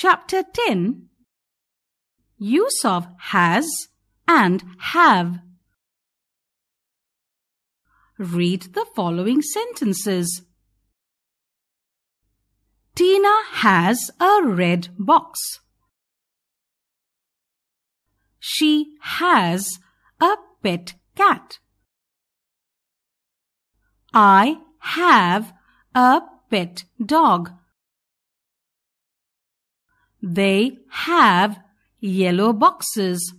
Chapter 10 Use of has and have. Read the following sentences. Tina has a red box. She has a pet cat. I have a pet dog. They have yellow boxes.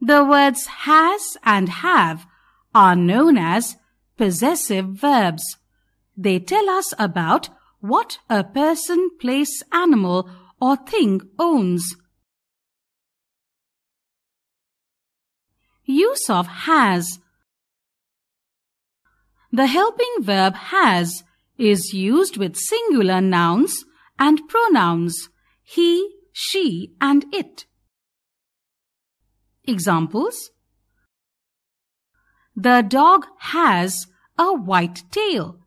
The words has and have are known as possessive verbs. They tell us about what a person, place, animal or thing owns. Use of has. The helping verb has is used with singular nouns and pronouns he, she and it. Examples The dog has a white tail.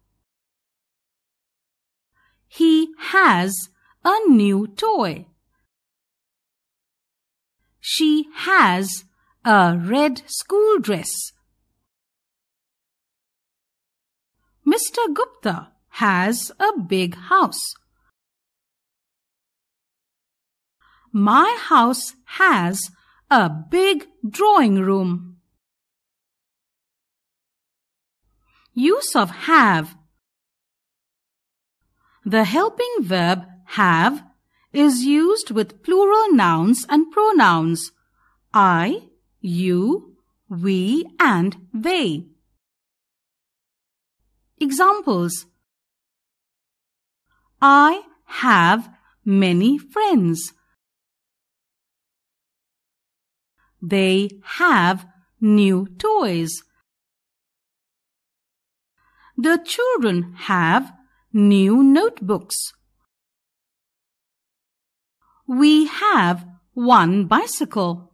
He has a new toy. She has a red school dress. Mr. Gupta has a big house. My house has a big drawing room. Use of have. The helping verb have is used with plural nouns and pronouns I, you, we and they. Examples I have many friends. They have new toys. The children have new notebooks. We have one bicycle.